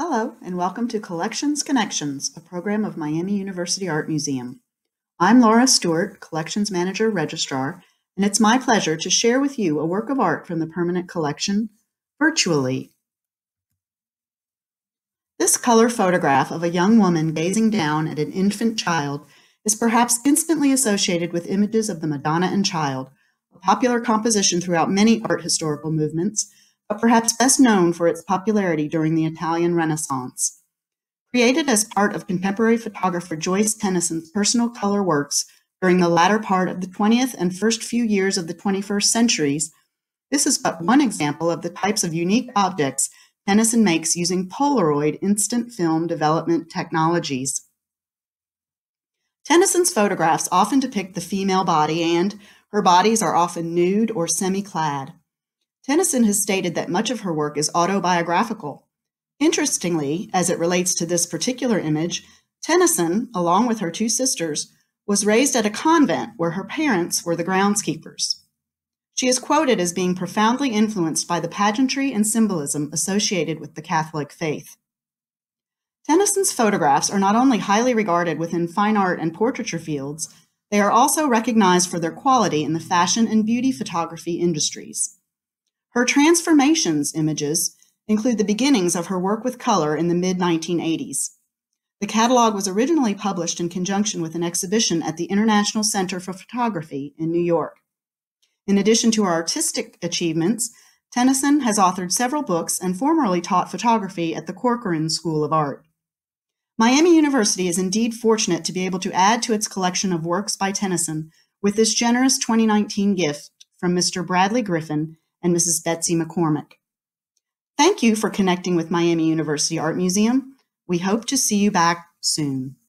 Hello, and welcome to Collections Connections, a program of Miami University Art Museum. I'm Laura Stewart, Collections Manager Registrar, and it's my pleasure to share with you a work of art from the permanent collection virtually. This color photograph of a young woman gazing down at an infant child is perhaps instantly associated with images of the Madonna and Child, a popular composition throughout many art historical movements but perhaps best known for its popularity during the Italian Renaissance. Created as part of contemporary photographer Joyce Tenneson's personal color works during the latter part of the 20th and first few years of the 21st centuries, this is but one example of the types of unique objects Tenneson makes using Polaroid instant film development technologies. Tenneson's photographs often depict the female body, and her bodies are often nude or semi clad. Tenneson has stated that much of her work is autobiographical. Interestingly, as it relates to this particular image, Tenneson, along with her two sisters, was raised at a convent where her parents were the groundskeepers. She is quoted as being profoundly influenced by the pageantry and symbolism associated with the Catholic faith. Tenneson's photographs are not only highly regarded within fine art and portraiture fields, they are also recognized for their quality in the fashion and beauty photography industries. Her transformations images include the beginnings of her work with color in the mid 1980s. The catalog was originally published in conjunction with an exhibition at the International Center for Photography in New York. In addition to her artistic achievements, Tenneson has authored several books and formerly taught photography at the Corcoran School of Art. Miami University is indeed fortunate to be able to add to its collection of works by Tenneson with this generous 2019 gift from Mr. Bradley Griffin and Mrs. Betsy McCormick. Thank you for connecting with Miami University Art Museum. We hope to see you back soon.